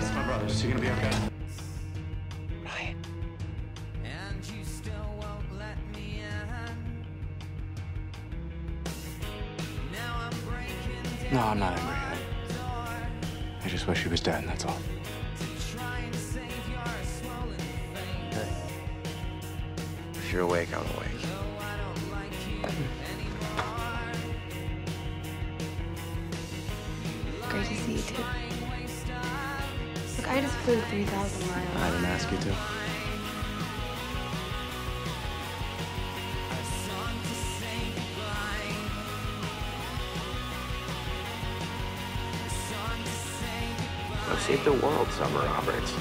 It's my brother. Is he gonna be okay? Ryan. No, I'm not angry. I, I just wish he was dead, and that's all. If you're awake, I'm awake. to see you too. Look, I just flew 3,000 miles. I didn't ask you to. I've saved the world, Summer Roberts.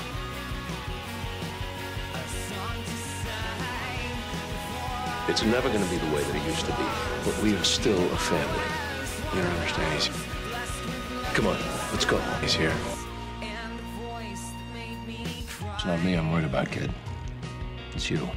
It's never going to be the way that it used to be, but we are still a family. You don't understand. He's, Come on, let's go. he's here. It's not me I'm worried about, kid. It's you.